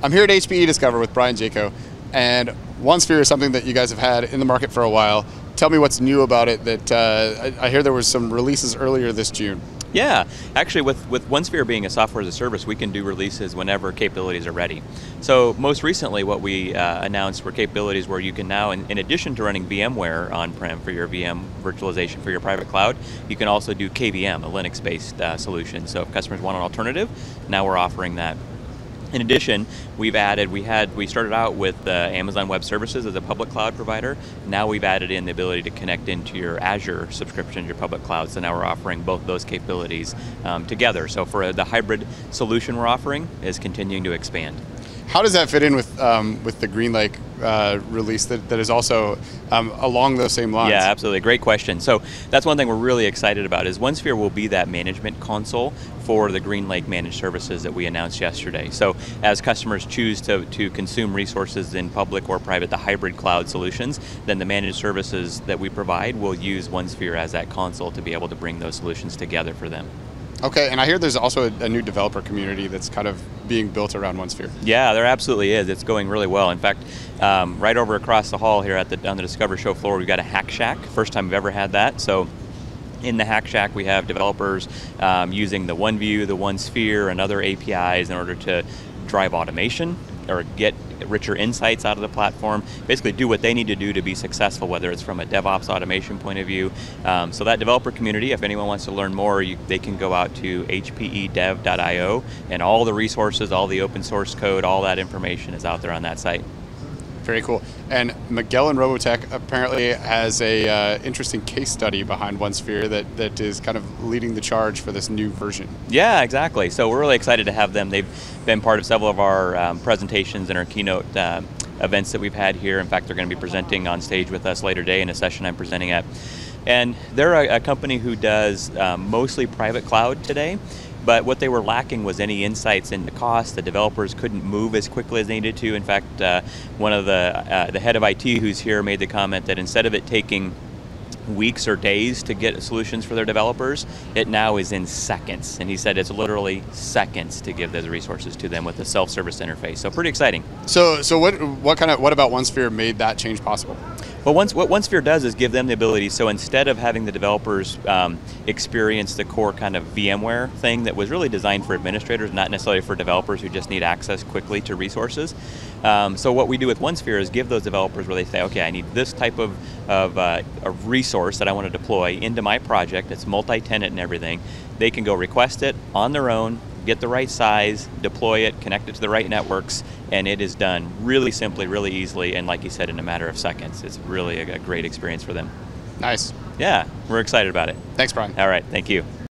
I'm here at HPE Discover with Bryan Jacquot, and OneSphere is something that you guys have had in the market for a while. Tell me what's new about it. That uh, I, I hear there was some releases earlier this June. Yeah, actually, with, with OneSphere being a software as a service, we can do releases whenever capabilities are ready. So, most recently, what we uh, announced were capabilities where you can now, in, in addition to running VMware on prem for your VM virtualization for your private cloud, you can also do KVM, a Linux based uh, solution. So, if customers want an alternative, now we're offering that. In addition, we've added, we had, we started out with uh, Amazon Web Services as a public cloud provider. Now we've added in the ability to connect into your Azure subscription, your public cloud. So now we're offering both those capabilities um, together. So for the hybrid solution we're offering is continuing to expand. How does that fit in with um, with the GreenLake uh, release that, that is also um, along those same lines? Yeah, absolutely. Great question. So that's one thing we're really excited about is OneSphere will be that management console for the GreenLake managed services that we announced yesterday. So as customers choose to, to consume resources in public or private, the hybrid cloud solutions, then the managed services that we provide will use OneSphere as that console to be able to bring those solutions together for them. Okay, and I hear there's also a, a, new developer community that's kind of being built around OneSphere. Yeah, there absolutely is. It's going really well. In fact, um, right over across the hall here at the on the Discover Show floor, we've got a Hack Shack. First time we've ever had that. So in the Hack Shack, we have developers um, using the OneView, the OneSphere, and other APIs in order to drive automation or get richer insights out of the platform, basically do what they need to do to be successful, whether it's from a DevOps automation point of view. Um, so that developer community, if anyone wants to learn more, you, they can go out to hpedev.io and all the resources, all the open source code, all that information is out there on that site. Very cool. And Magellan Robotech apparently has a uh, interesting case study behind OneSphere that, that is kind of leading the charge for this new version. Yeah, exactly. So we're really excited to have them. They've been part of several of our um, presentations and our keynote uh, events that we've had here. In fact, they're going to be presenting on stage with us later today in a session I'm presenting at. And they're a, a company who does um, mostly private cloud today. But what they were lacking was any insights into cost. The developers couldn't move as quickly as they needed to. In fact, uh, one of the uh, the head of IT who's here made the comment that instead of it taking weeks or days to get solutions for their developers. It now is in seconds. And he said it's literally seconds to give those resources to them with a self-service interface. So pretty exciting. So so what what kind of what about OneSphere made that change possible? Well, once, what OneSphere does is give them the ability, so instead of having the developers um, experience the core kind of VMware thing that was really designed for administrators, not necessarily for developers who just need access quickly to resources. Um, so what we do with OneSphere is give those developers where they say, okay, I need this type of, of uh, a resource that I want to deploy into my project, it's multi-tenant and everything. They can go request it on their own, get the right size, deploy it, connect it to the right networks, and it is done really simply, really easily, and like you said, in a matter of seconds. It's really a, a great experience for them. Nice. Yeah, we're excited about it. Thanks, Bryan. All right, thank you.